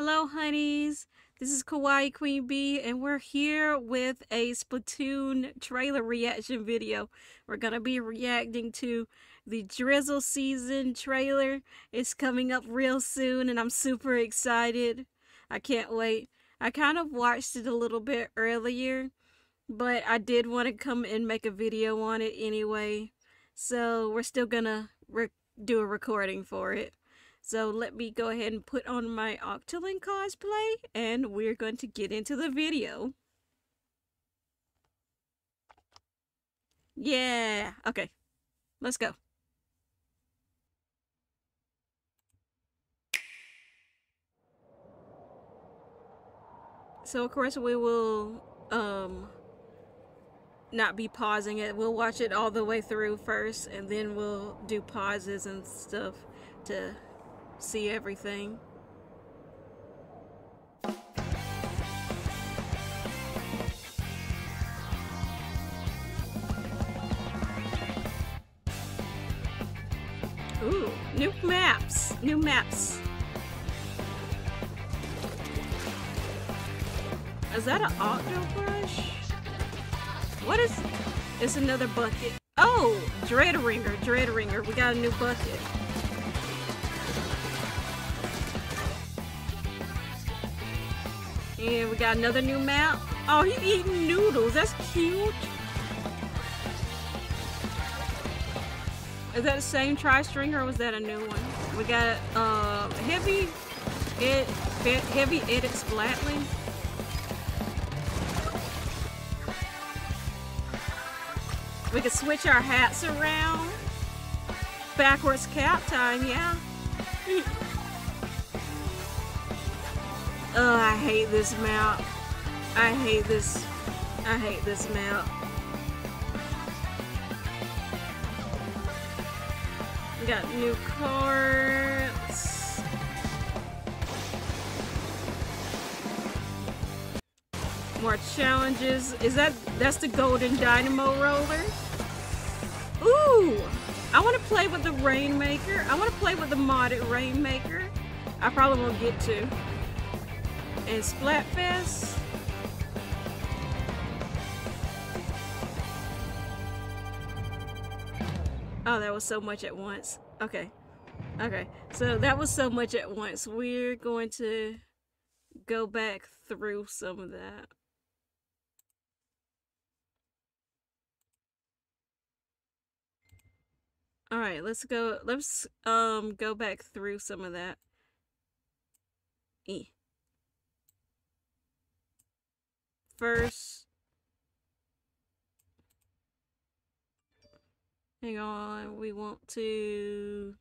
Hello, honeys. This is Kawaii Queen Bee, and we're here with a Splatoon trailer reaction video. We're gonna be reacting to the Drizzle season trailer. It's coming up real soon, and I'm super excited. I can't wait. I kind of watched it a little bit earlier, but I did want to come and make a video on it anyway. So we're still gonna do a recording for it. So let me go ahead and put on my Octoling cosplay and we're going to get into the video. Yeah, okay, let's go. So of course we will um not be pausing it. We'll watch it all the way through first and then we'll do pauses and stuff to see everything. Ooh, new maps, new maps. Is that an Octobrush? What is, it's another bucket. Oh, Dread Wringer, Dread Wringer. We got a new bucket. And we got another new map. Oh, he's eating noodles. That's cute. Is that the same tri-string or was that a new one? We got uh, heavy, ed, heavy edit splatling. We can switch our hats around. Backwards cap time, yeah. Oh, I hate this map. I hate this. I hate this map. We got new cards. More challenges. Is that, that's the golden dynamo roller? Ooh! I want to play with the Rainmaker. I want to play with the modded Rainmaker. I probably won't get to and Splatfest. Oh, that was so much at once. Okay. Okay. So that was so much at once. We're going to go back through some of that. All right, let's go. Let's um go back through some of that. E. first. Hang on, we want to...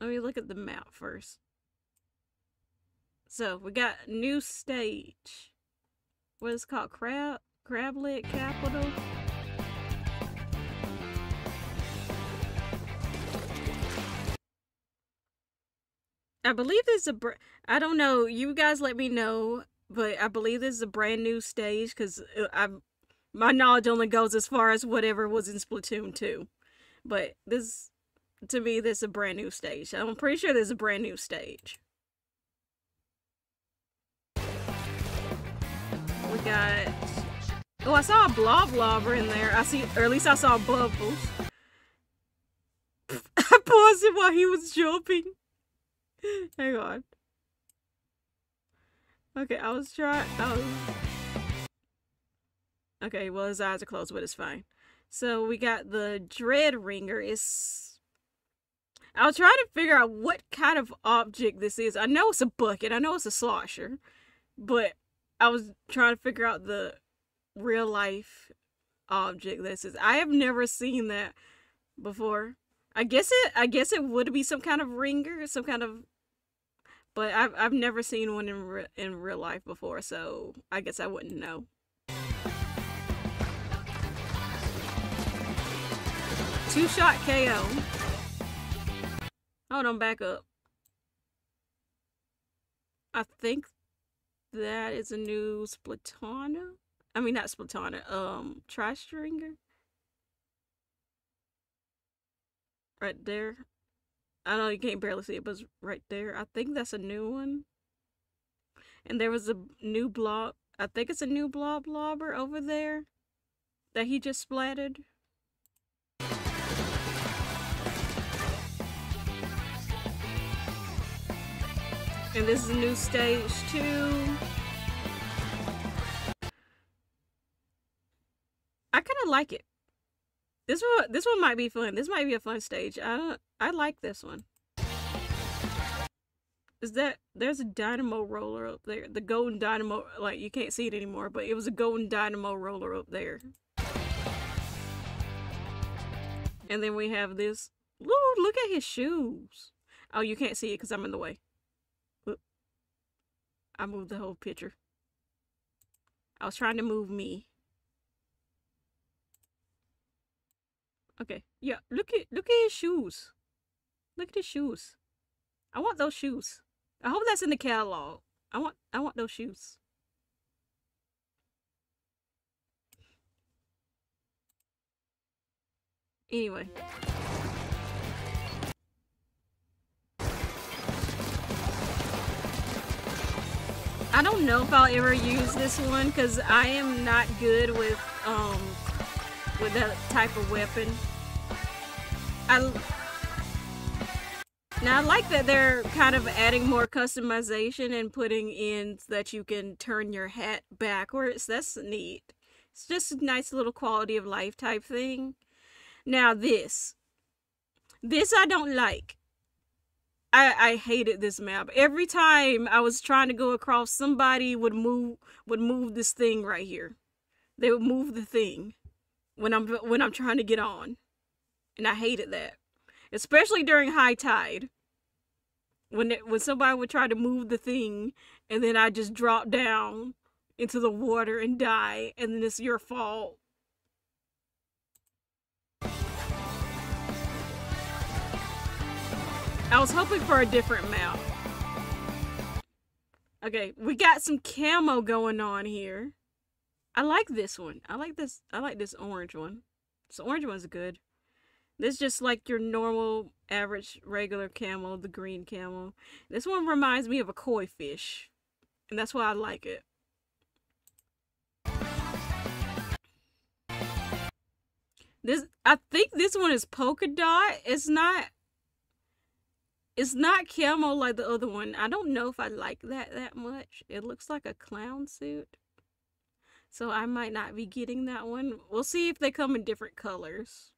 Let me look at the map first. So, we got new stage. What is called? Crab? Crableg Capital? I believe this is a. I don't know. You guys let me know, but I believe this is a brand new stage because uh, I, my knowledge only goes as far as whatever was in Splatoon 2. But this, to me, this is a brand new stage. I'm pretty sure this is a brand new stage. We got. Oh, I saw a Bloblobber in there. I see, or at least I saw bubbles. I paused it while he was jumping. Hang on. Okay, I was trying. Okay, well his eyes are closed, but it's fine. So we got the Dread Wringer. It's. I was trying to figure out what kind of object this is. I know it's a bucket. I know it's a slosher, but I was trying to figure out the real life object this is. I have never seen that before. I guess it. I guess it would be some kind of ringer, some kind of but I've I've never seen one in re in real life before, so I guess I wouldn't know. Two shot KO. Hold on, back up. I think that is a new Splatana. I mean, not Splatana. Um, Tri-Stringer. right there. I know you can't barely see it, but it's right there. I think that's a new one. And there was a new blob. I think it's a new Bloblobber over there that he just splatted. And this is a new stage too. I kind of like it. This one, this one might be fun. This might be a fun stage. I I like this one. Is that there's a dynamo roller up there? The golden dynamo, like you can't see it anymore, but it was a golden dynamo roller up there. And then we have this. Ooh, look at his shoes. Oh, you can't see it because I'm in the way. I moved the whole picture. I was trying to move me. Okay. Yeah, look at look at his shoes. Look at his shoes. I want those shoes. I hope that's in the catalog. I want I want those shoes. Anyway. I don't know if I'll ever use this one because I am not good with um with that type of weapon. I now I like that they're kind of adding more customization and putting in that you can turn your hat backwards. That's neat. It's just a nice little quality of life type thing. Now this. This I don't like. I, I hated this map. Every time I was trying to go across, somebody would move would move this thing right here. They would move the thing when I'm when I'm trying to get on. And I hated that. Especially during high tide. When it, when somebody would try to move the thing and then I just drop down into the water and die and then it's your fault. I was hoping for a different map. Okay, we got some camo going on here. I like this one. I like this. I like this orange one. This orange one's good. This is just like your normal, average, regular camel, the green camel. This one reminds me of a koi fish. And that's why I like it. This, I think this one is polka dot. It's not it's not camo like the other one. I don't know if I like that that much. It looks like a clown suit. So I might not be getting that one. We'll see if they come in different colors.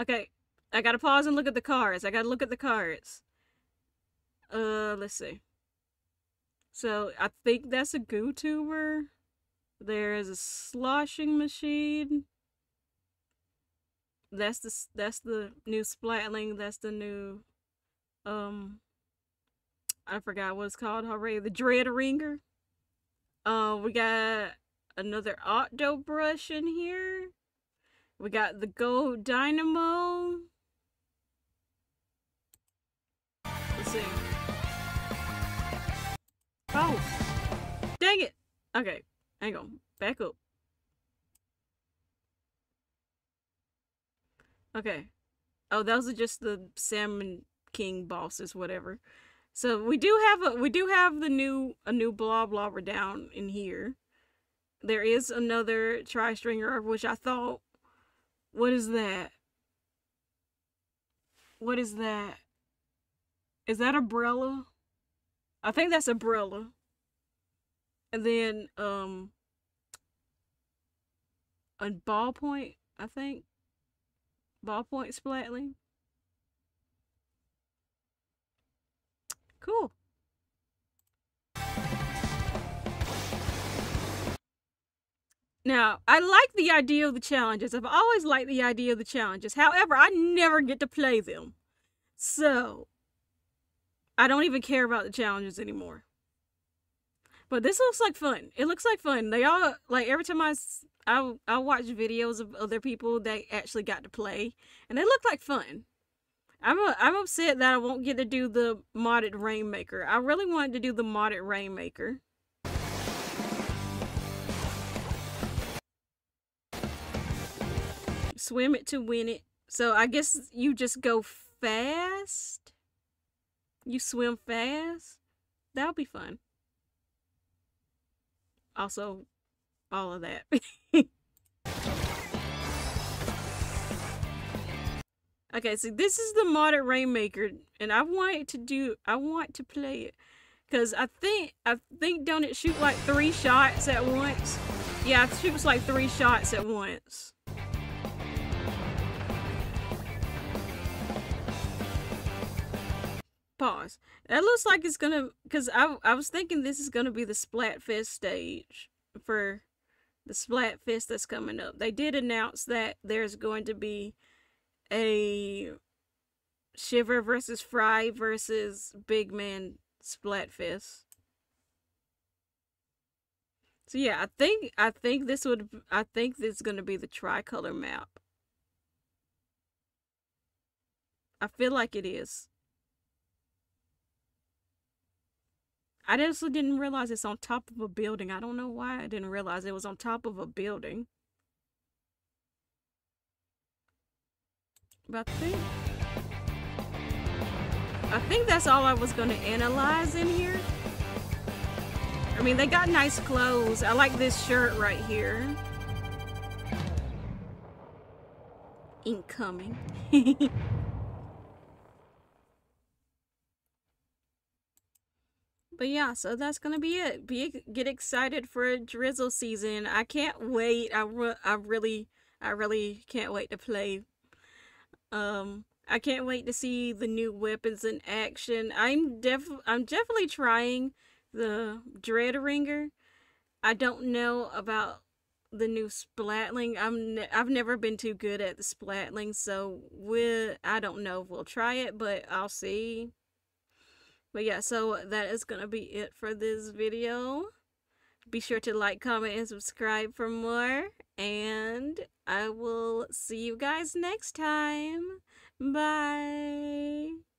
Okay, I gotta pause and look at the cards. I gotta look at the cards. Uh, let's see. So I think that's a goo tuber. There is a sloshing machine that's the that's the new splatling that's the new um i forgot what it's called already the dread wringer uh we got another Octobrush in here we got the Go dynamo let's see oh dang it okay hang on back up Okay. Oh, those are just the Salmon King bosses, whatever. So we do have a we do have the new a new blah blah down in here. There is another tri stringer, which I thought, what is that? What is that? Is that umbrella? I think that's umbrella. And then um a ballpoint, I think. Ballpoint splatling. Cool. Now, I like the idea of the challenges. I've always liked the idea of the challenges. However, I never get to play them. So, I don't even care about the challenges anymore. But this looks like fun. It looks like fun. They all, like, every time I I I watch videos of other people that actually got to play, and they look like fun. I'm a, I'm upset that I won't get to do the modded Rainmaker. I really wanted to do the modded Rainmaker. Swim it to win it. So I guess you just go fast. You swim fast. That'll be fun. Also, all of that. okay, so this is the modded Rainmaker, and I want to do. I want to play it because I think I think don't it shoot like three shots at once? Yeah, it shoots like three shots at once. Pause. That looks like it's gonna, cause I I was thinking this is gonna be the Splatfest stage for the Splatfest that's coming up. They did announce that there's going to be a Shiver versus Fry versus Big Man Splatfest. So yeah, I think I think this would I think this is gonna be the tricolor map. I feel like it is. I honestly didn't realize it's on top of a building. I don't know why I didn't realize it was on top of a building. But I think... I think that's all I was going to analyze in here. I mean, they got nice clothes. I like this shirt right here. Incoming. But yeah, so that's gonna be it. Be get excited for a drizzle season. I can't wait. I re- I really I really can't wait to play. Um, I can't wait to see the new weapons in action. I'm def I'm definitely trying the Dread Wringer. I don't know about the new Splatling. I'm ne I've never been too good at the Splatling, so we I don't know if we'll try it, but I'll see. But yeah, so that is going to be it for this video. Be sure to like, comment, and subscribe for more. And I will see you guys next time. Bye.